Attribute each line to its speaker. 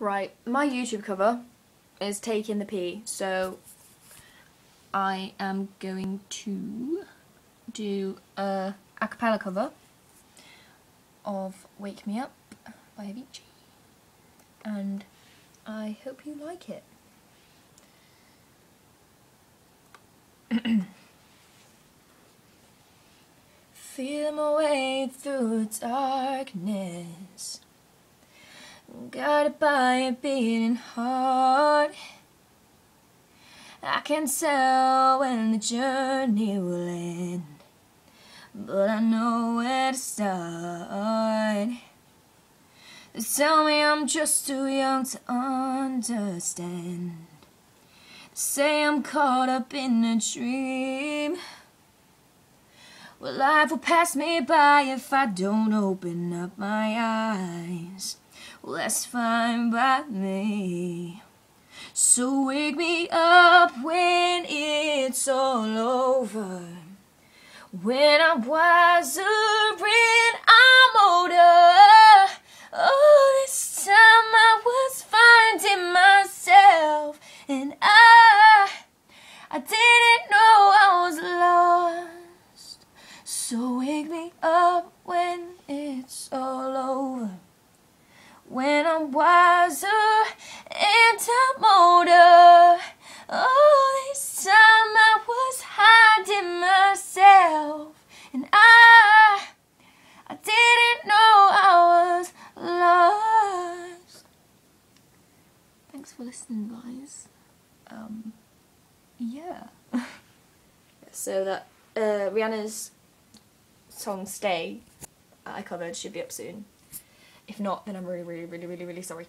Speaker 1: Right, my YouTube cover is Taking the P, so I am going to do a a cappella cover of Wake Me Up by Avicii. And I hope you like it. Feel my way through darkness Guided by a beating heart. I can tell when the journey will end But I know where to start. They tell me I'm just too young to understand. They say I'm caught up in a dream Well, life will pass me by if I don't open up my eyes well, that's fine by me. So wake me up when it's all over. When I'm wiser and I'm older. Oh, this time I was finding myself, and I, I didn't know So wake me up when it's all over when I'm wiser and I'm older. Oh, this time I was hiding myself, and I, I didn't know I was lost. Thanks for listening, guys. Um, yeah. so that uh, Rihanna's song "Stay" I covered should be up soon. If not, then I'm really, really, really, really, really sorry.